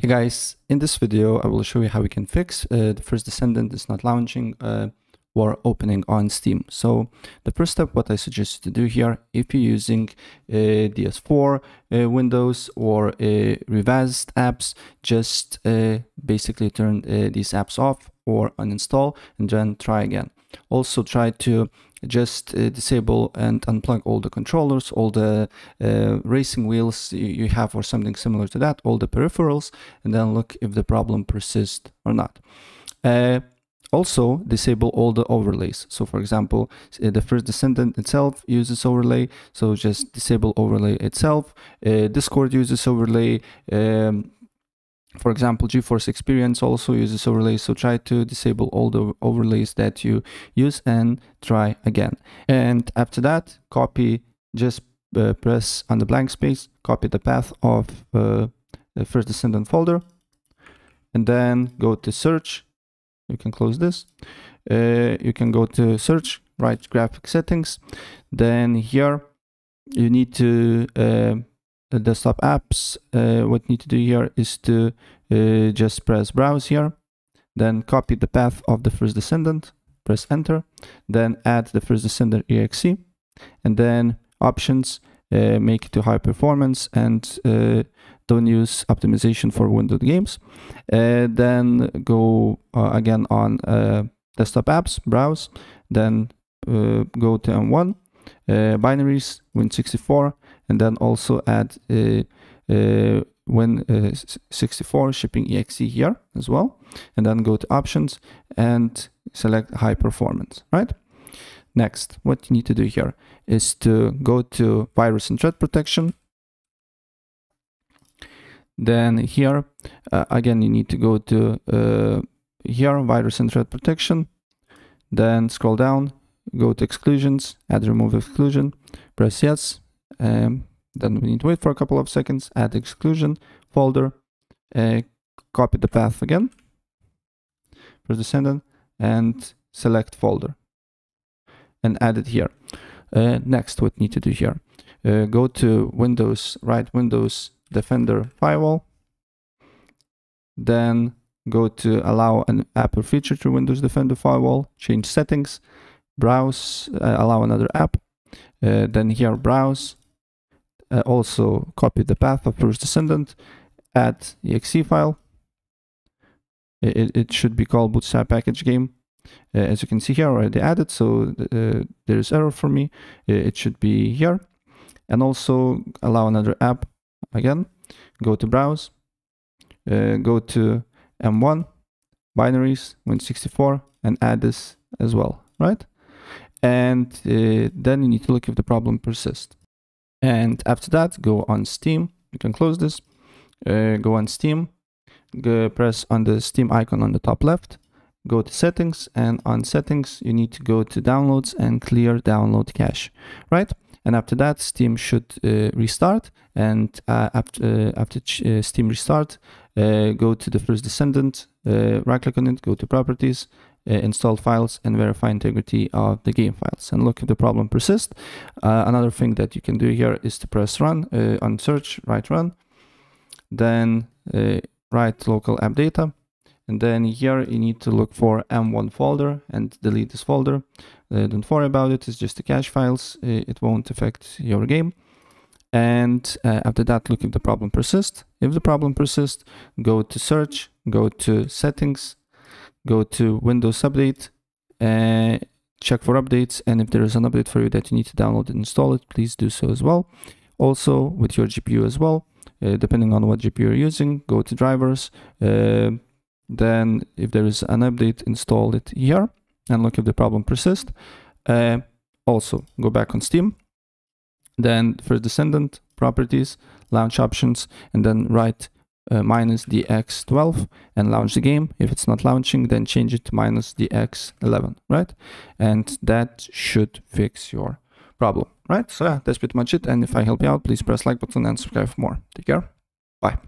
Hey guys, in this video I will show you how we can fix uh, the first descendant is not launching uh, or opening on Steam. So the first step what I suggest to do here, if you're using uh, DS4 uh, Windows or uh, revised apps, just uh, basically turn these apps off or uninstall and then try again. Also try to just uh, disable and unplug all the controllers, all the uh, racing wheels you have or something similar to that, all the peripherals, and then look if the problem persists or not. Uh, also disable all the overlays. So for example, uh, the first descendant itself uses overlay. So just disable overlay itself. Uh, Discord uses overlay. Um, for example, GeForce Experience also uses overlays, so try to disable all the overlays that you use and try again. And after that, copy, just uh, press on the blank space, copy the path of uh, the first descendant folder, and then go to search. You can close this. Uh, you can go to search, write graphic settings. Then here, you need to uh, desktop apps, uh, what you need to do here is to uh, just press browse here, then copy the path of the first descendant, press enter, then add the first descendant exe, and then options, uh, make it to high performance and uh, don't use optimization for Windows games. Uh, then go uh, again on desktop apps, browse, then go to M1, binaries, Win64, and then also add uh, uh, Win64 shipping exe here as well. And then go to options and select high performance right? Next what you need to do here is to go to virus and threat protection. Then here uh, again you need to go to uh, here virus and threat protection. Then scroll down go to exclusions add remove exclusion press yes um, then we need to wait for a couple of seconds, add exclusion folder, uh, copy the path again, press descendant, and select folder, and add it here. Uh, next, what we need to do here, uh, go to Windows, right Windows Defender Firewall, then go to allow an app or feature to Windows Defender Firewall, change settings, browse, uh, allow another app, uh, then here browse, uh, also copy the path of first descendant, add exe file. It, it should be called bootstrap package game. Uh, as you can see here, already added, so uh, there is error for me. It should be here. And also allow another app again. Go to browse, uh, go to M1, binaries, Win64, and add this as well, right? And uh, then you need to look if the problem persists. And after that, go on Steam. You can close this. Uh, go on Steam. Go press on the Steam icon on the top left. Go to settings and on settings, you need to go to downloads and clear download cache, right? And after that, Steam should uh, restart. And uh, after, uh, after uh, Steam restart, uh, go to the first descendant, right click on it, go to properties, installed files and verify integrity of the game files and look if the problem persists. Uh, another thing that you can do here is to press run uh, on search, write run, then write local app data, and then here you need to look for M1 folder and delete this folder. Uh, don't worry about it, it's just the cache files. it won't affect your game. And uh, after that, look if the problem persists. If the problem persists, go to search, go to settings, go to Windows Update, uh, check for updates, and if there is an update for you that you need to download and install it, please do so as well. Also, with your GPU as well, uh, depending on what GPU you're using, go to drivers. Uh, then, if there is an update, install it here and look if the problem persists. Also, go back on Steam. Then, first descendant, properties, launch options, and then write uh, minus dx12 and launch the game. If it's not launching, then change it to minus dx11, right? And that should fix your problem, right? So yeah, that's pretty much it. And if I help you out, please press like button and subscribe for more. Take care. Bye.